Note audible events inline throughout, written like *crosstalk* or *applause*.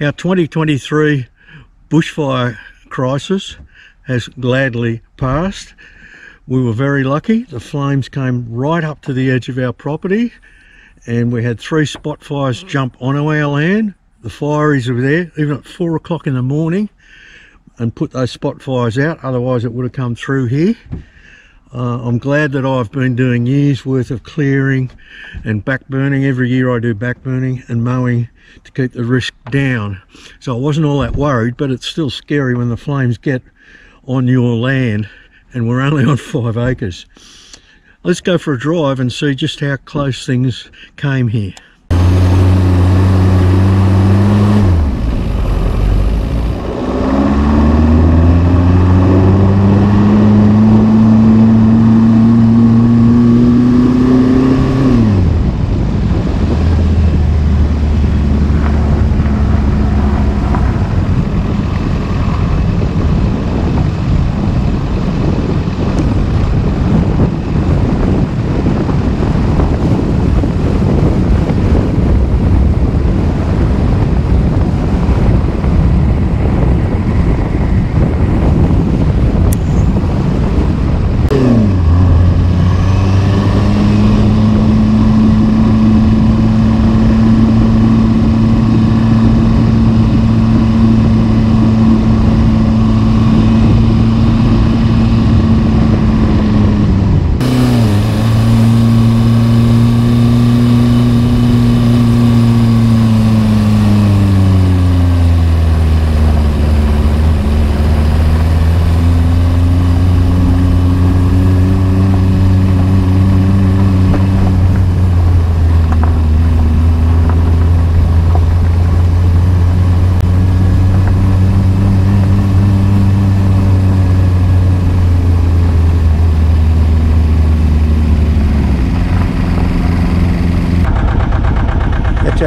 Our 2023 bushfire crisis has gladly passed. We were very lucky. The flames came right up to the edge of our property and we had three spot fires jump onto our land. The fireys were there even at four o'clock in the morning and put those spot fires out. Otherwise it would have come through here. Uh, I'm glad that I've been doing years worth of clearing and backburning. Every year I do backburning and mowing to keep the risk down. So I wasn't all that worried, but it's still scary when the flames get on your land and we're only on *laughs* five acres. Let's go for a drive and see just how close things came here.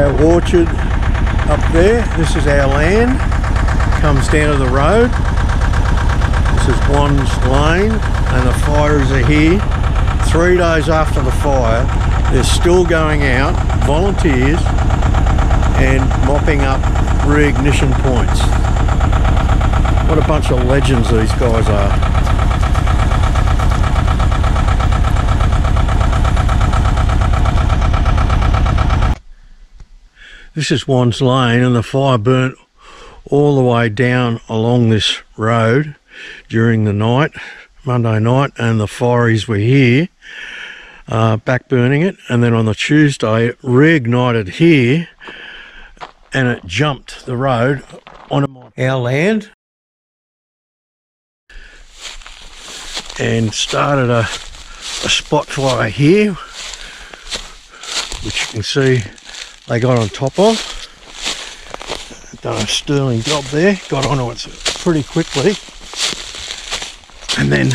Our orchard up there. This is our land. Comes down to the road. This is Wands Lane and the fires are here. Three days after the fire, they're still going out, volunteers, and mopping up reignition points. What a bunch of legends these guys are. This is Wands Lane and the fire burnt all the way down along this road during the night, Monday night, and the fireys were here, uh, back burning it. And then on the Tuesday, it reignited here and it jumped the road onto our land and started a, a spot fire here, which you can see they got on top of. Done a sterling job there, got onto it pretty quickly. And then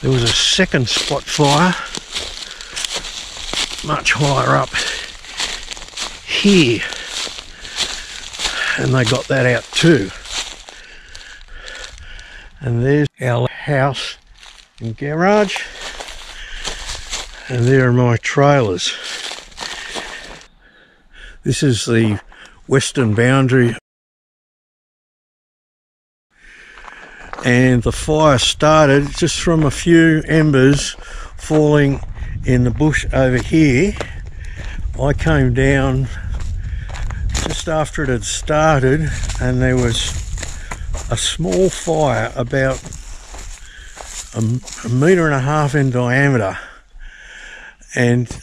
there was a second spot fire much higher up here. And they got that out too. And there's our house and garage. And there are my trailers. This is the western boundary and the fire started just from a few embers falling in the bush over here. I came down just after it had started and there was a small fire about a, a metre and a half in diameter and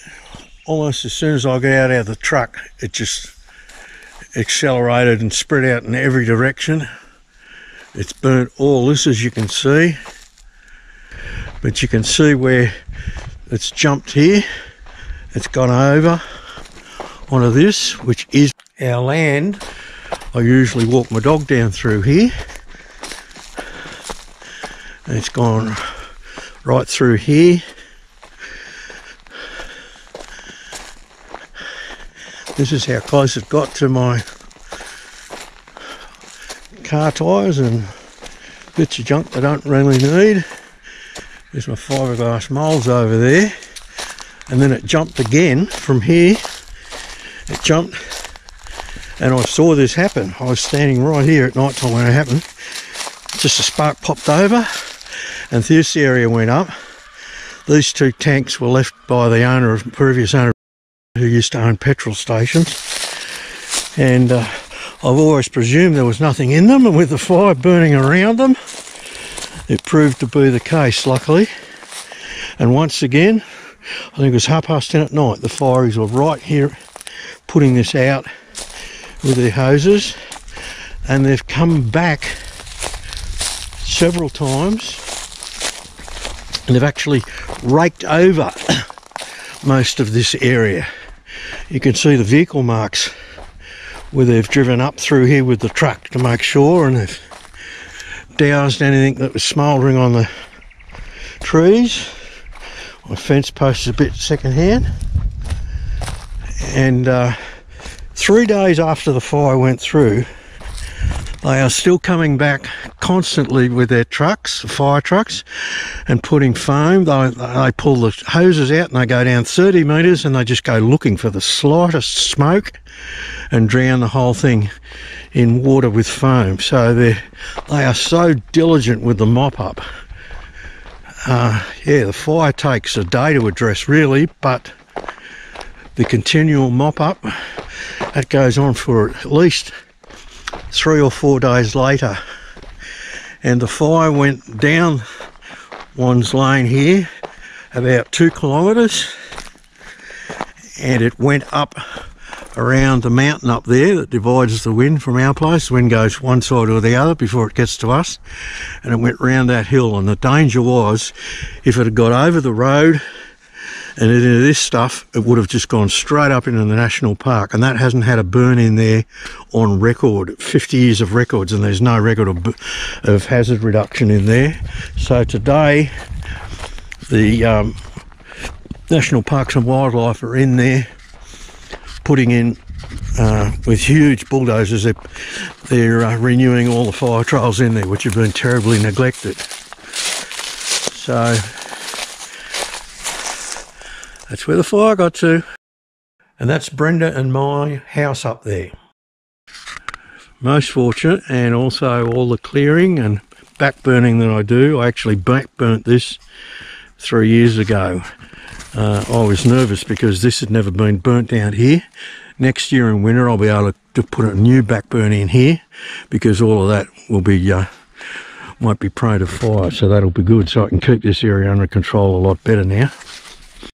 almost as soon as I got out of the truck, it just accelerated and spread out in every direction. It's burnt all this as you can see. But you can see where it's jumped here. It's gone over onto this, which is our land. I usually walk my dog down through here. And it's gone right through here This is how close it got to my car tyres and bits of junk I don't really need. There's my fiberglass moulds over there. And then it jumped again from here. It jumped and I saw this happen. I was standing right here at night time when it happened. Just a spark popped over and this area went up. These two tanks were left by the owner of previous owner who used to own petrol stations. And uh, I've always presumed there was nothing in them and with the fire burning around them, it proved to be the case luckily. And once again, I think it was half past ten at night, the fireys were right here putting this out with their hoses and they've come back several times and they've actually raked over *coughs* most of this area. You can see the vehicle marks where they've driven up through here with the truck to make sure and they've doused anything that was smouldering on the trees. My fence post is a bit secondhand. And uh, three days after the fire went through, they are still coming back constantly with their trucks, fire trucks, and putting foam. They, they pull the hoses out and they go down 30 metres and they just go looking for the slightest smoke and drown the whole thing in water with foam. So they they are so diligent with the mop up. Uh, yeah, the fire takes a day to address really, but the continual mop up that goes on for at least three or four days later and the fire went down Wands Lane here about two kilometres. And it went up around the mountain up there that divides the wind from our place. The wind goes one side or the other before it gets to us. And it went round that hill. And the danger was if it had got over the road and this stuff it would have just gone straight up into the national park. And that hasn't had a burn in there on record 50 years of records and there's no record of, of hazard reduction in there. So today the um, national parks and wildlife are in there putting in uh, with huge bulldozers. They're, they're uh, renewing all the fire trails in there which have been terribly neglected. So that's where the fire got to. And that's Brenda and my house up there. Most fortunate and also all the clearing and backburning that I do. I actually back burnt this three years ago. Uh, I was nervous because this had never been burnt out here. Next year in winter I'll be able to put a new backburn in here because all of that will be uh, might be prone to fire so that'll be good so I can keep this area under control a lot better now.